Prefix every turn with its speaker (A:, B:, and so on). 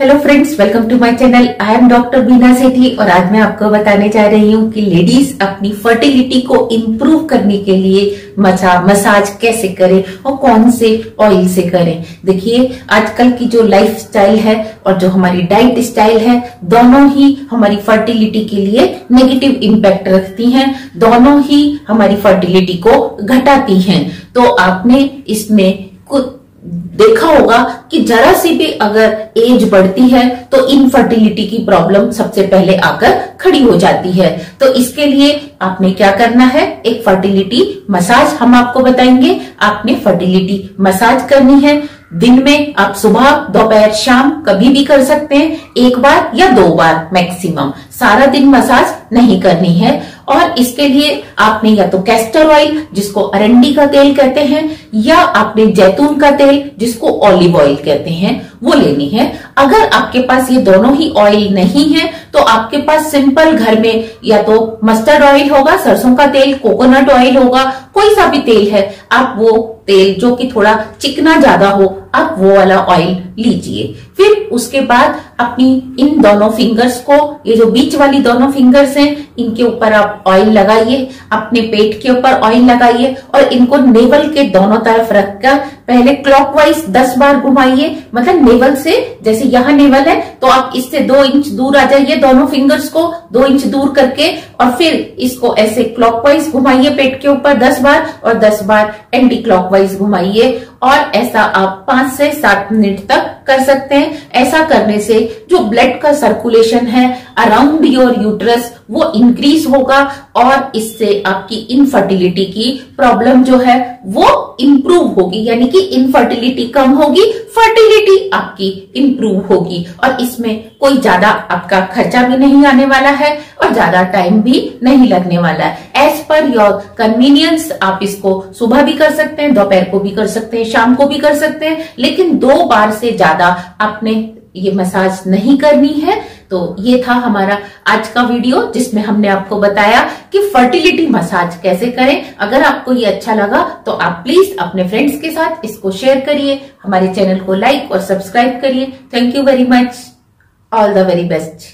A: Hello friends welcome to my channel I am doctor Bina Sethi और आज मैं आपको बताने जा रही हूँ कि लेडीज़ अपनी फर्टिलिटी को इम्प्रूव करने के लिए मसा मसाज कैसे करें और कौन से ऑयल से करें। देखिए, आजकल की जो लाइफ स्टाइल है और जो हमारी डाइट स्टाइल है, दोनों ही हमारी फर्टिलिटी के लिए नेगेटिव इम्पैक्ट रखती हैं, दोनों ही हमारी फर्टिलिटी को घटाती हैं। तो आपने इसमें कुछ देखा होगा कि जरा सी भी अगर एज बढ़ती है तो इनफर्टिलिटी की प्रॉब्लम सबसे पहले आकर खड़ी हो जाती है। तो इसके लिए आपने क्या करना है? एक फर्टिलिटी मसाज हम आपको बताएँगे। आपने फर्टिलिटी मसाज करनी है। दिन में आप सुबह, दोपहर, शाम कभी भी कर सकते हैं। एक बार या दो बार मैक्सिमम सारा दिन मसाज नहीं करनी है। और इसके लिए आपने या तो कैस्टर ऑयल जिसको अरंडी का तेल कहते हैं, या आपने जैतून का तेल, जिसको ऑलिव ऑयल कहते हैं, वो लेनी है। अगर आपके पास ये दोनों ही ऑयल नहीं है तो आपके पास सिंपल घर में या तो मस्टर्ड ऑयल होगा, सरसों का तेल कोकोनट ऑयल होगा, कोई सा भी तेल है, आप वो तेल जो कि थोड़ा चिकना ज़्यादा हो, आप वो वाला ऑयल लीजिए। फिर उसके बाद अपनी इन दोनों फिंगर्स को, ये जो बीच वाली दोनों फिंगर्स हैं इनके ऊपर आप ऑयल लगाइए, अपने पेट के ऊपर ऑयल लगाइए और इनको नेवल के दोनों तरफ़ रखकर पहले क्लॉकवाइज दस बार घुमाइए। मतलब नेवल से, जैसे यहाँ नेवल है तो आप इससे दो इंच दूर आ जाइए दोनों फिंगर्स को, दो इंच दूर करके और फिर इसको ऐसे क्लॉकवाइज घुमाइए पेट के ऊपर दस बार और दस बार एंटी क्लॉकवाइज घुमाइए। और ऐसा आप पाँच से सात मिनट तक कर सकते हैं। ऐसा करने से जो ब्लड का सर्कुलेशन है अराउंड योर यूट्रस वो इंक्रीज होगा और इससे आपकी इनफर्टिलिटी की प्रॉब्लम जो है, वो इंप्रूव होगी। यानी कि इनफर्टिलिटी कम होगी फर्टिलिटी आपकी इंप्रूव होगी और इसमें कोई ज़्यादा आपका खर्चा भी नहीं आने वाला है और ज़्यादा टाइम भी नहीं लगने वाला है। एज पर योर कन्वीनियंस आप इसको सुबह भी कर सकते हैं, दोपहर को भी कर सकते हैं, शाम को भी कर सकते हैं, लेकिन दो बार से ज़्यादा आपने ये मसाज नहीं करनी है। तो ये था हमारा आज का वीडियो, जिसमें हमने आपको बताया कि फर्टिलिटी मसाज कैसे करें। अगर आपको ये अच्छा लगा तो आप प्लीज़ अपने फ्रेंड्स के साथ इसको शेयर करिए, हमारे चैनल को लाइक और सब्सक्राइब करिए। Thank you very much all the very best